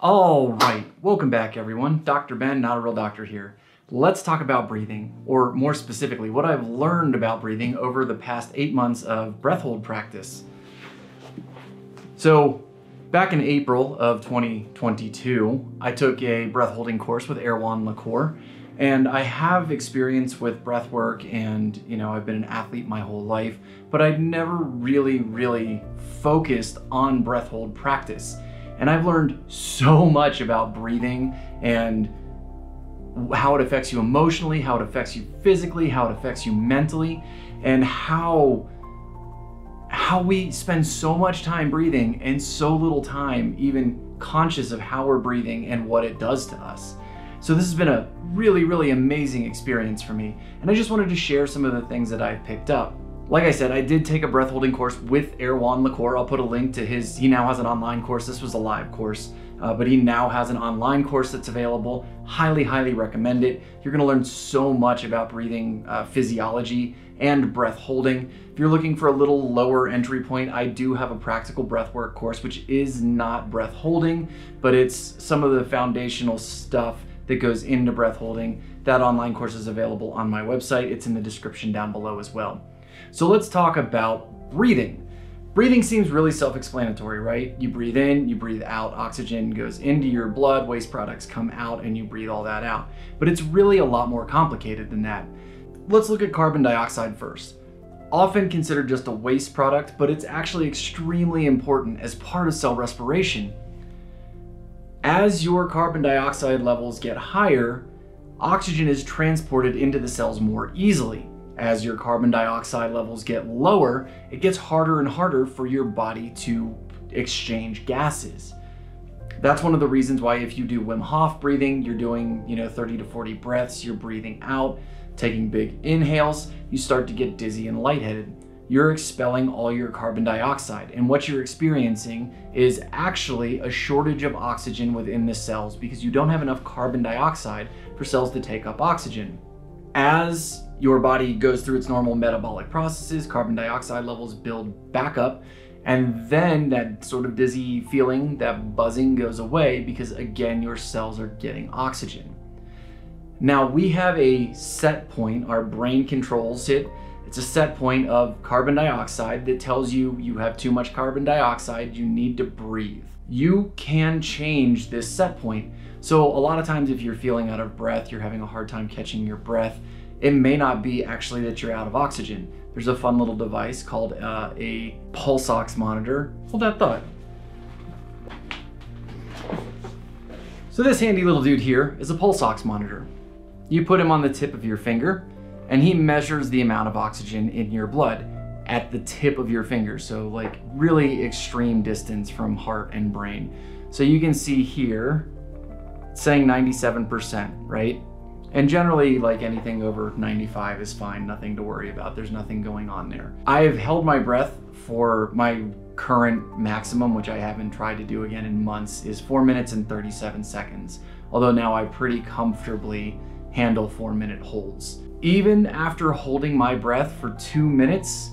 All right, welcome back everyone. Dr. Ben, not a real doctor here. Let's talk about breathing, or more specifically, what I've learned about breathing over the past eight months of breath hold practice. So, back in April of 2022, I took a breath holding course with Erwan Le Corre, and I have experience with breath work and, you know, I've been an athlete my whole life, but I'd never really, really focused on breath hold practice. And I've learned so much about breathing and how it affects you emotionally, how it affects you physically, how it affects you mentally, and how how we spend so much time breathing and so little time even conscious of how we're breathing and what it does to us. So this has been a really, really amazing experience for me, and I just wanted to share some of the things that I've picked up. Like I said, I did take a breath holding course with Erwan Le Corre. I'll put a link to his, he now has an online course. This was a live course, uh, but he now has an online course that's available. Highly, highly recommend it. You're gonna learn so much about breathing uh, physiology and breath holding. If you're looking for a little lower entry point, I do have a practical breathwork course, which is not breath holding, but it's some of the foundational stuff that goes into breath holding. That online course is available on my website. It's in the description down below as well. So let's talk about breathing. Breathing seems really self-explanatory, right? You breathe in, you breathe out, oxygen goes into your blood, waste products come out, and you breathe all that out. But it's really a lot more complicated than that. Let's look at carbon dioxide first. Often considered just a waste product, but it's actually extremely important as part of cell respiration. As your carbon dioxide levels get higher, oxygen is transported into the cells more easily. As your carbon dioxide levels get lower, it gets harder and harder for your body to exchange gases. That's one of the reasons why if you do Wim Hof breathing, you're doing, you know, 30 to 40 breaths, you're breathing out, taking big inhales, you start to get dizzy and lightheaded. You're expelling all your carbon dioxide, and what you're experiencing is actually a shortage of oxygen within the cells because you don't have enough carbon dioxide for cells to take up oxygen. As your body goes through its normal metabolic processes, carbon dioxide levels build back up, and then that sort of dizzy feeling, that buzzing goes away because again, your cells are getting oxygen. Now we have a set point, our brain controls it. It's a set point of carbon dioxide that tells you you have too much carbon dioxide, you need to breathe. You can change this set point. So a lot of times if you're feeling out of breath, you're having a hard time catching your breath, it may not be actually that you're out of oxygen. There's a fun little device called uh, a pulse ox monitor. Hold that thought. So this handy little dude here is a pulse ox monitor. You put him on the tip of your finger and he measures the amount of oxygen in your blood at the tip of your finger. So like really extreme distance from heart and brain. So you can see here, saying 97%, right? And generally, like anything over 95 is fine, nothing to worry about. There's nothing going on there. I have held my breath for my current maximum, which I haven't tried to do again in months, is 4 minutes and 37 seconds. Although now I pretty comfortably handle 4 minute holds. Even after holding my breath for 2 minutes,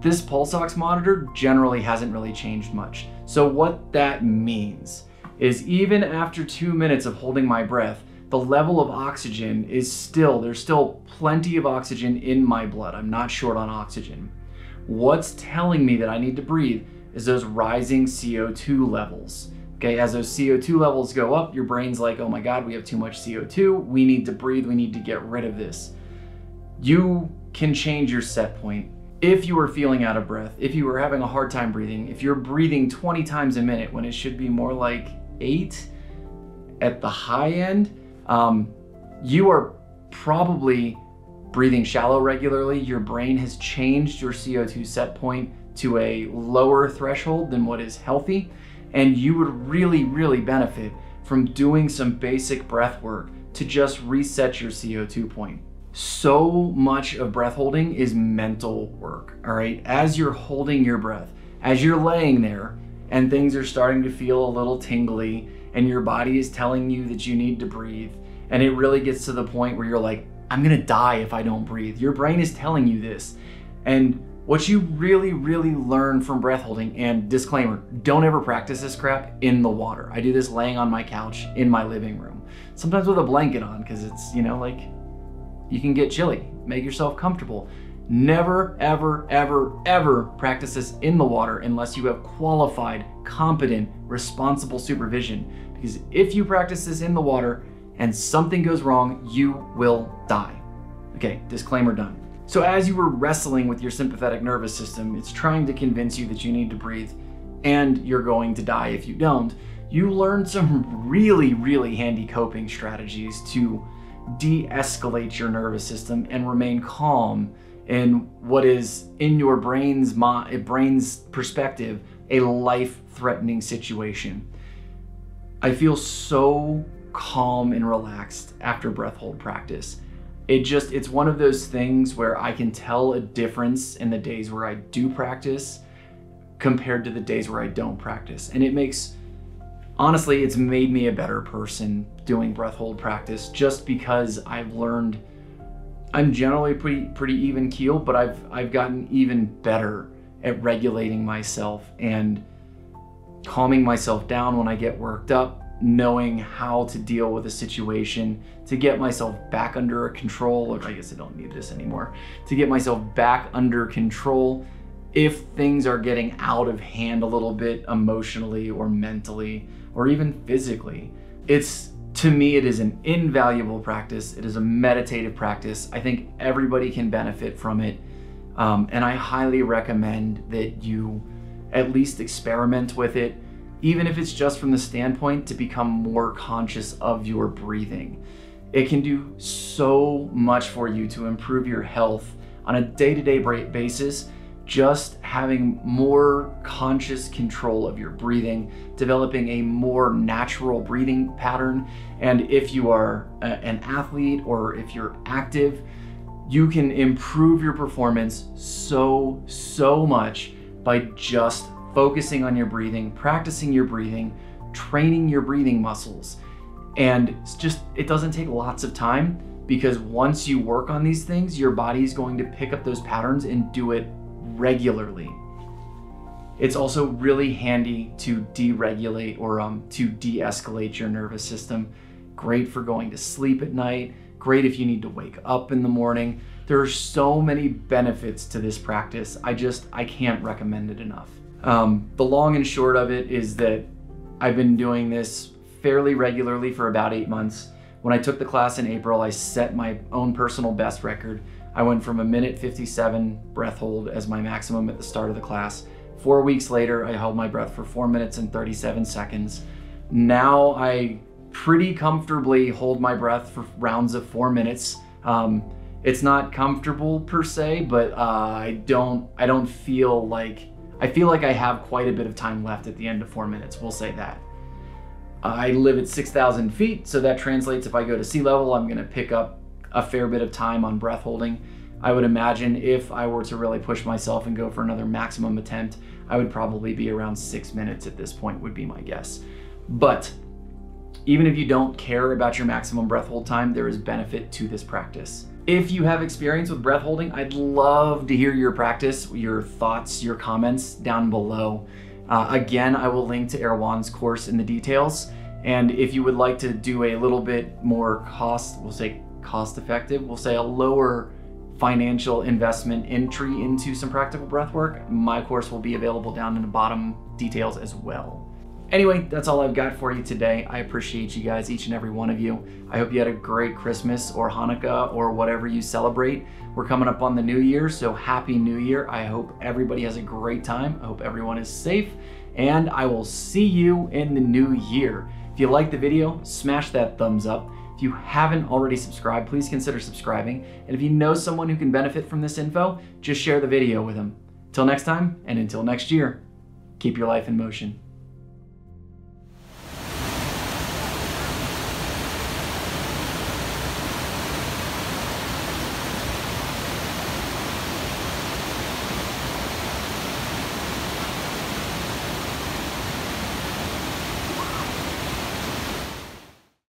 this pulse ox monitor generally hasn't really changed much. So what that means is even after 2 minutes of holding my breath, the level of oxygen is still, there's still plenty of oxygen in my blood. I'm not short on oxygen. What's telling me that I need to breathe is those rising CO2 levels. Okay, as those CO2 levels go up, your brain's like, oh my God, we have too much CO2. We need to breathe. We need to get rid of this. You can change your set point. If you are feeling out of breath, if you are having a hard time breathing, if you're breathing 20 times a minute when it should be more like eight at the high end, um, you are probably breathing shallow regularly. Your brain has changed your CO2 set point to a lower threshold than what is healthy. And you would really, really benefit from doing some basic breath work to just reset your CO2 point. So much of breath holding is mental work, all right? As you're holding your breath, as you're laying there and things are starting to feel a little tingly and your body is telling you that you need to breathe. And it really gets to the point where you're like, I'm gonna die if I don't breathe. Your brain is telling you this. And What you really, really learn from breath holding, and disclaimer, don't ever practice this crap in the water. I do this laying on my couch in my living room, sometimes with a blanket on, because it's, you know, like you can get chilly. Make yourself comfortable. Never, ever, ever, ever practice this in the water unless you have qualified, competent, responsible supervision. Because if you practice this in the water and something goes wrong, you will die. Okay, disclaimer done. So, as you were wrestling with your sympathetic nervous system, it's trying to convince you that you need to breathe and you're going to die if you don't. You learned some really, really handy coping strategies to de escalate your nervous system and remain calm in what is, in your brain's, brain's perspective, a life threatening situation. I feel so calm and relaxed after breath hold practice it just it's one of those things where I can tell a difference in the days where I do practice compared to the days where I don't practice. And it makes honestly, it's made me a better person doing breath hold practice just because I've learned I'm generally pretty pretty even keel, but I've I've gotten even better at regulating myself and calming myself down when I get worked up knowing how to deal with a situation to get myself back under control i guess i don't need this anymore to get myself back under control if things are getting out of hand a little bit emotionally or mentally or even physically. It's to me it is an invaluable practice it is a meditative practice i think everybody can benefit from it um, and i highly recommend that you at least experiment with it even if it's just from the standpoint to become more conscious of your breathing. It can do so much for you to improve your health on a day to day basis. Just having more conscious control of your breathing, developing a more natural breathing pattern. And if you are a, an athlete or if you're active, you can improve your performance so, so much by just focusing on your breathing, practicing your breathing, training your breathing muscles. And it's just, it doesn't take lots of time because once you work on these things, your body is going to pick up those patterns and do it regularly. It's also really handy to deregulate or um, to de escalate your nervous system. Great for going to sleep at night, great if you need to wake up in the morning. There are so many benefits to this practice. I just, I can't recommend it enough. Um, the long and short of it is that I've been doing this fairly regularly for about eight months. When I took the class in April, I set my own personal best record. I went from a minute 57 breath hold as my maximum at the start of the class. Four weeks later, I held my breath for four minutes and 37 seconds. Now I pretty comfortably hold my breath for rounds of four minutes. Um, it's not comfortable per se, but uh, I don't I don't feel like I feel like I have quite a bit of time left at the end of four minutes, we'll say that. I live at 6,000 feet, so that translates if I go to sea level, I'm gonna pick up a fair bit of time on breath holding. I would imagine if I were to really push myself and go for another maximum attempt, I would probably be around six minutes at this point, would be my guess. But even if you don't care about your maximum breath hold time, there is benefit to this practice. If you have experience with breath holding, I'd love to hear your practice, your thoughts, your comments down below. Uh, again, I will link to Erwan's course in the details. And if you would like to do a little bit more cost, we'll say cost effective, we'll say a lower financial investment entry into some practical breath work, my course will be available down in the bottom details as well. Anyway, that's all I've got for you today. I appreciate you guys, each and every one of you. I hope you had a great Christmas or Hanukkah or whatever you celebrate. We're coming up on the new year, so happy new year. I hope everybody has a great time. I hope everyone is safe, and I will see you in the new year. If you like the video, smash that thumbs up. If you haven't already subscribed, please consider subscribing. And if you know someone who can benefit from this info, just share the video with them. Till next time, and until next year, keep your life in motion.